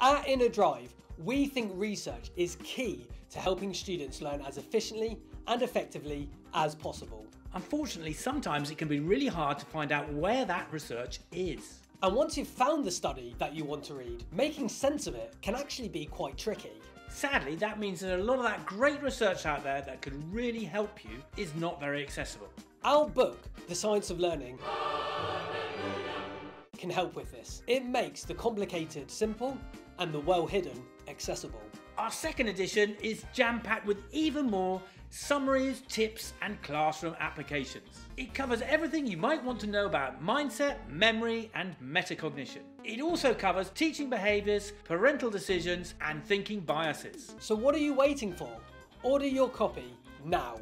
At InnerDrive, we think research is key to helping students learn as efficiently and effectively as possible. Unfortunately, sometimes it can be really hard to find out where that research is. And once you've found the study that you want to read, making sense of it can actually be quite tricky. Sadly, that means that a lot of that great research out there that could really help you is not very accessible. Our book, The Science of Learning, can help with this. It makes the complicated simple and the well hidden accessible. Our second edition is jam packed with even more summaries, tips, and classroom applications. It covers everything you might want to know about mindset, memory, and metacognition. It also covers teaching behaviours, parental decisions, and thinking biases. So, what are you waiting for? Order your copy now.